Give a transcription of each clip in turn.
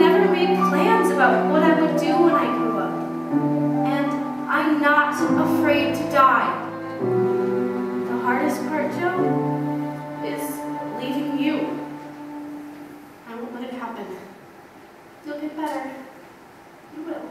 never made plans about what I would do when I grew up. And I'm not afraid to die. The hardest part, Jo, is leaving you. I won't let it happen. You'll get better. You will.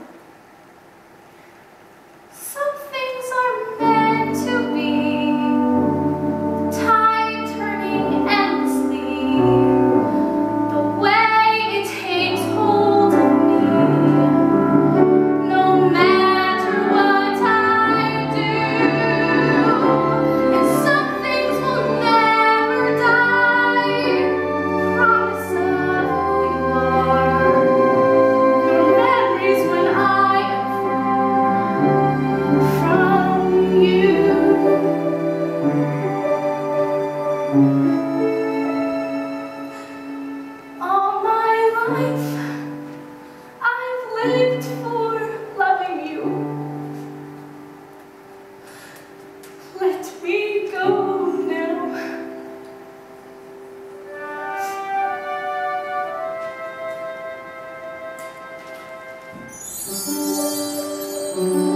Ooh.